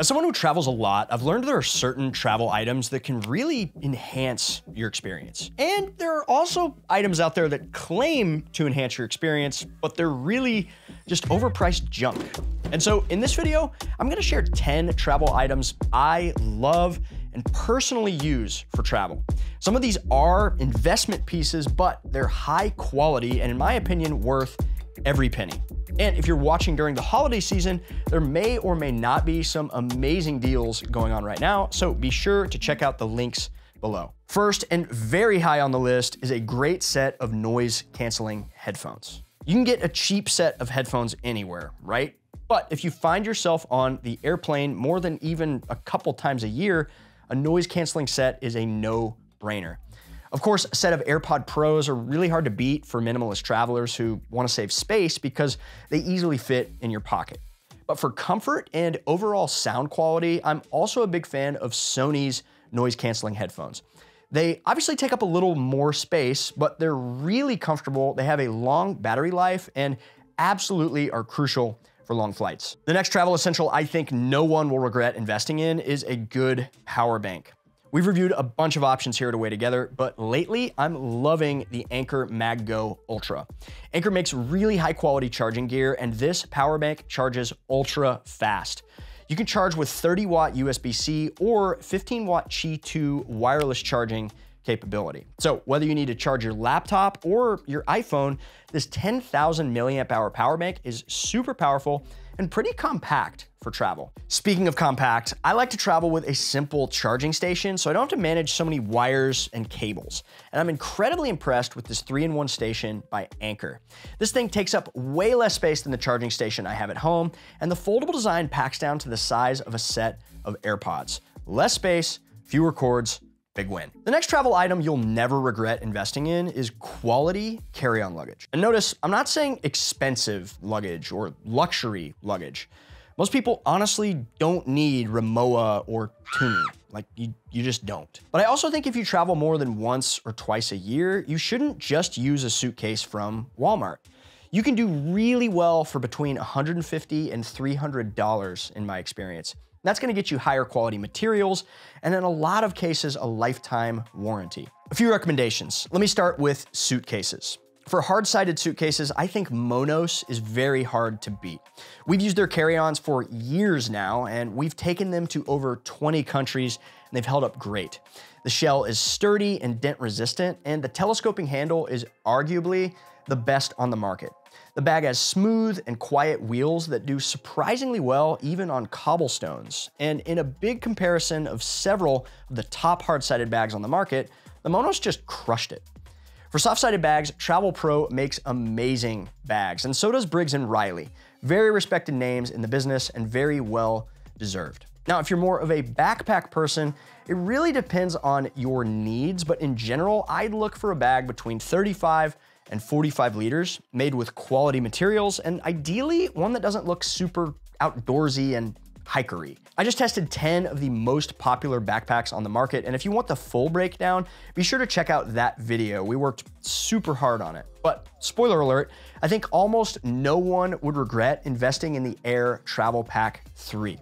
As someone who travels a lot, I've learned there are certain travel items that can really enhance your experience. And there are also items out there that claim to enhance your experience, but they're really just overpriced junk. And so in this video, I'm gonna share 10 travel items I love and personally use for travel. Some of these are investment pieces, but they're high quality and in my opinion, worth every penny. And if you're watching during the holiday season, there may or may not be some amazing deals going on right now, so be sure to check out the links below. First, and very high on the list, is a great set of noise canceling headphones. You can get a cheap set of headphones anywhere, right? But if you find yourself on the airplane more than even a couple times a year, a noise canceling set is a no brainer. Of course, a set of AirPod Pros are really hard to beat for minimalist travelers who want to save space because they easily fit in your pocket. But for comfort and overall sound quality, I'm also a big fan of Sony's noise canceling headphones. They obviously take up a little more space, but they're really comfortable. They have a long battery life and absolutely are crucial for long flights. The next travel essential I think no one will regret investing in is a good power bank. We've reviewed a bunch of options here at Away Together, but lately I'm loving the Anker MagGo Ultra. Anker makes really high quality charging gear, and this power bank charges ultra fast. You can charge with 30 watt USB-C or 15 watt Qi 2 wireless charging capability. So whether you need to charge your laptop or your iPhone, this 10,000 milliamp hour power bank is super powerful and pretty compact for travel. Speaking of compact, I like to travel with a simple charging station so I don't have to manage so many wires and cables. And I'm incredibly impressed with this 3-in-1 station by Anker. This thing takes up way less space than the charging station I have at home, and the foldable design packs down to the size of a set of AirPods. Less space, fewer cords, Big win. The next travel item you'll never regret investing in is quality carry-on luggage. And notice, I'm not saying expensive luggage or luxury luggage. Most people honestly don't need Rimowa or Tumi. Like, you, you just don't. But I also think if you travel more than once or twice a year, you shouldn't just use a suitcase from Walmart. You can do really well for between 150 and $300 in my experience. That's gonna get you higher quality materials, and in a lot of cases, a lifetime warranty. A few recommendations. Let me start with suitcases. For hard-sided suitcases, I think Monos is very hard to beat. We've used their carry-ons for years now, and we've taken them to over 20 countries, and they've held up great. The shell is sturdy and dent resistant, and the telescoping handle is arguably the best on the market. The bag has smooth and quiet wheels that do surprisingly well even on cobblestones. And in a big comparison of several of the top hard-sided bags on the market, the Monos just crushed it. For soft-sided bags, Travel Pro makes amazing bags, and so does Briggs & Riley. Very respected names in the business and very well deserved. Now, if you're more of a backpack person, it really depends on your needs, but in general, I'd look for a bag between 35 and 45 liters, made with quality materials, and ideally one that doesn't look super outdoorsy and hikery. I just tested 10 of the most popular backpacks on the market, and if you want the full breakdown, be sure to check out that video. We worked super hard on it. But spoiler alert, I think almost no one would regret investing in the Aer Travel Pack 3.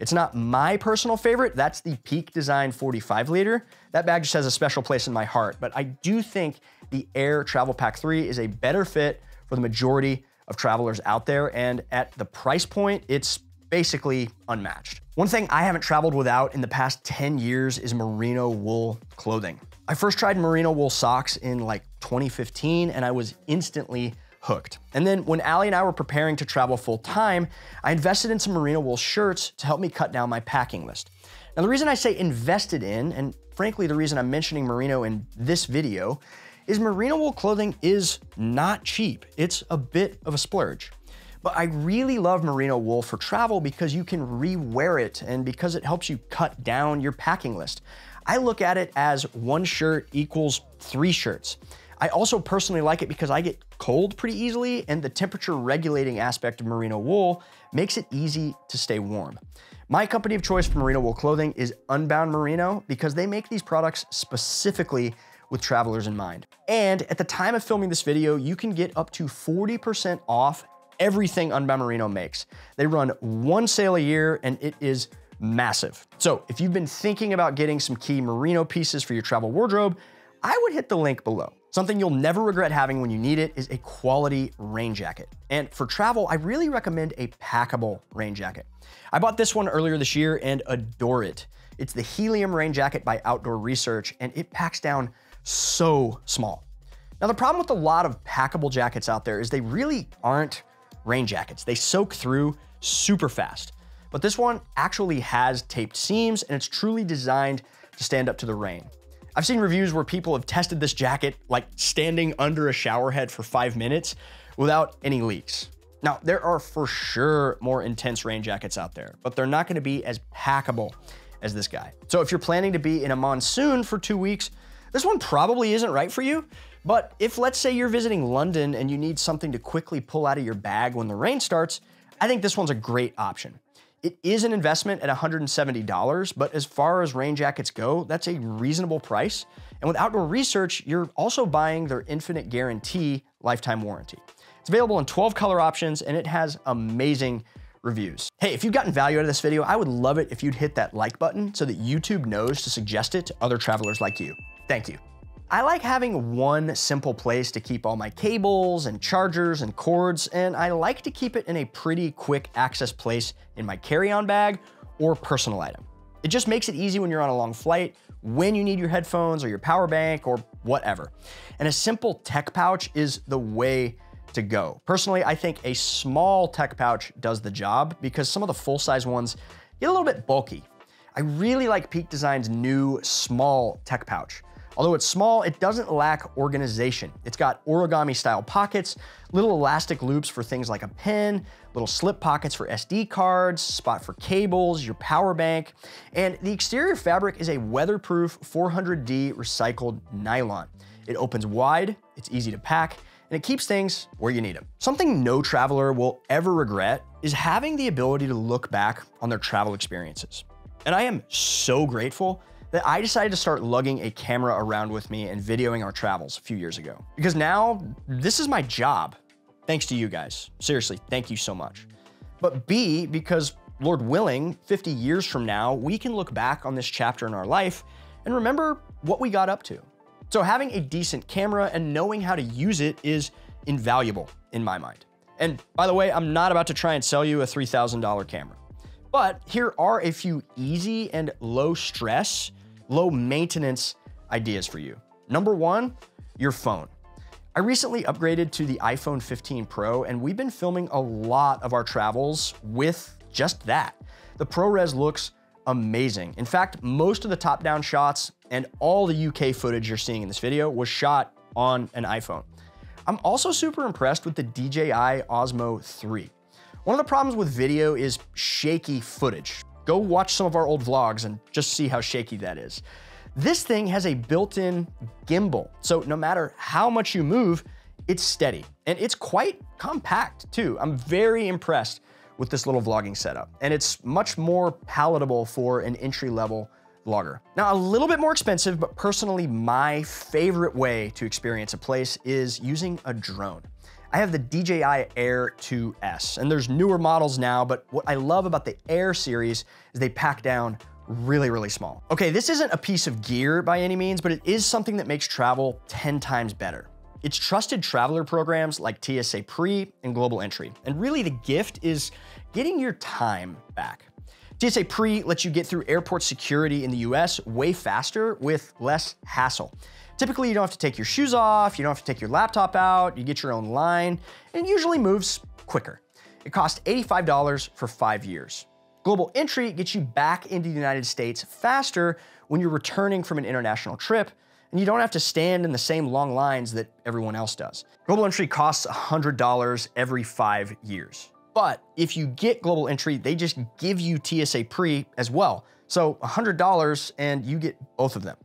It's not my personal favorite, that's the Peak Design 45 liter. That bag just has a special place in my heart, but I do think the Aer Travel Pack 3 is a better fit for the majority of travelers out there, and at the price point, it's basically unmatched. One thing I haven't traveled without in the past 10 years is merino wool clothing. I first tried merino wool socks in like 2015 and I was instantly hooked. And then when Allie and I were preparing to travel full time, I invested in some merino wool shirts to help me cut down my packing list. Now the reason I say invested in, and frankly the reason I'm mentioning merino in this video, is merino wool clothing is not cheap. It's a bit of a splurge. But I really love merino wool for travel because you can re-wear it and because it helps you cut down your packing list. I look at it as one shirt equals three shirts. I also personally like it because I get cold pretty easily and the temperature regulating aspect of merino wool makes it easy to stay warm. My company of choice for merino wool clothing is Unbound Merino because they make these products specifically with travelers in mind. And at the time of filming this video, you can get up to 40% off everything Unbound makes. They run one sale a year and it is massive. So if you've been thinking about getting some key merino pieces for your travel wardrobe, I would hit the link below. Something you'll never regret having when you need it is a quality rain jacket. And for travel, I really recommend a packable rain jacket. I bought this one earlier this year and adore it. It's the Helium Rain Jacket by Outdoor Research, and it packs down so small. Now, the problem with a lot of packable jackets out there is they really aren't rain jackets. They soak through super fast. But this one actually has taped seams and it's truly designed to stand up to the rain. I've seen reviews where people have tested this jacket like standing under a shower head for five minutes without any leaks. Now, there are for sure more intense rain jackets out there, but they're not gonna be as packable as this guy. So if you're planning to be in a monsoon for two weeks, this one probably isn't right for you, but if let's say you're visiting London and you need something to quickly pull out of your bag when the rain starts, I think this one's a great option. It is an investment at $170, but as far as rain jackets go, that's a reasonable price. And with Outdoor Research, you're also buying their infinite guarantee lifetime warranty. It's available in 12 color options and it has amazing reviews. Hey, if you've gotten value out of this video, I would love it if you'd hit that like button so that YouTube knows to suggest it to other travelers like you. Thank you. I like having one simple place to keep all my cables and chargers and cords, and I like to keep it in a pretty quick access place in my carry-on bag or personal item. It just makes it easy when you're on a long flight, when you need your headphones or your power bank or whatever. And a simple tech pouch is the way to go. Personally, I think a small tech pouch does the job because some of the full-size ones get a little bit bulky. I really like Peak Design's new small tech pouch. Although it's small, it doesn't lack organization. It's got origami style pockets, little elastic loops for things like a pen, little slip pockets for SD cards, spot for cables, your power bank, and the exterior fabric is a weatherproof 400D recycled nylon. It opens wide, it's easy to pack, and it keeps things where you need them. Something no traveler will ever regret is having the ability to look back on their travel experiences. And I am so grateful that I decided to start lugging a camera around with me and videoing our travels a few years ago. Because now, this is my job. Thanks to you guys. Seriously, thank you so much. But B, because Lord willing, 50 years from now, we can look back on this chapter in our life and remember what we got up to. So having a decent camera and knowing how to use it is invaluable in my mind. And by the way, I'm not about to try and sell you a $3,000 camera. But here are a few easy and low stress low maintenance ideas for you. Number one, your phone. I recently upgraded to the iPhone 15 Pro and we've been filming a lot of our travels with just that. The ProRes looks amazing. In fact, most of the top-down shots and all the UK footage you're seeing in this video was shot on an iPhone. I'm also super impressed with the DJI Osmo 3. One of the problems with video is shaky footage. Go watch some of our old vlogs and just see how shaky that is. This thing has a built-in gimbal, so no matter how much you move, it's steady. And it's quite compact too. I'm very impressed with this little vlogging setup. And it's much more palatable for an entry-level vlogger. Now, a little bit more expensive, but personally my favorite way to experience a place is using a drone. I have the DJI Air 2S, and there's newer models now, but what I love about the Air series is they pack down really, really small. Okay, this isn't a piece of gear by any means, but it is something that makes travel 10 times better. It's trusted traveler programs like TSA Pre and Global Entry. And really the gift is getting your time back. TSA Pre lets you get through airport security in the US way faster with less hassle. Typically, you don't have to take your shoes off, you don't have to take your laptop out, you get your own line, and it usually moves quicker. It costs $85 for five years. Global entry gets you back into the United States faster when you're returning from an international trip, and you don't have to stand in the same long lines that everyone else does. Global entry costs $100 every five years. But if you get global entry, they just give you TSA pre as well. So $100 and you get both of them.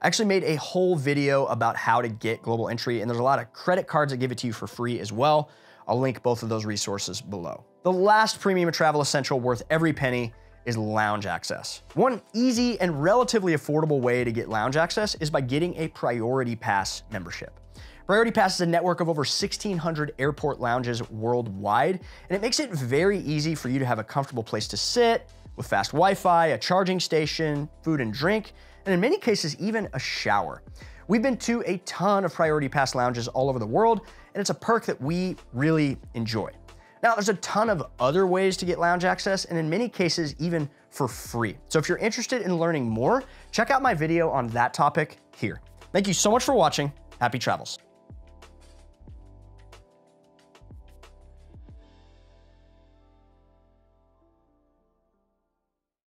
I actually made a whole video about how to get global entry, and there's a lot of credit cards that give it to you for free as well. I'll link both of those resources below. The last premium travel essential worth every penny is lounge access. One easy and relatively affordable way to get lounge access is by getting a Priority Pass membership. Priority Pass is a network of over 1,600 airport lounges worldwide, and it makes it very easy for you to have a comfortable place to sit, with fast Wi-Fi, a charging station, food and drink, and in many cases, even a shower. We've been to a ton of Priority Pass lounges all over the world, and it's a perk that we really enjoy. Now, there's a ton of other ways to get lounge access, and in many cases, even for free. So if you're interested in learning more, check out my video on that topic here. Thank you so much for watching. Happy travels.